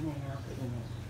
này nào cái này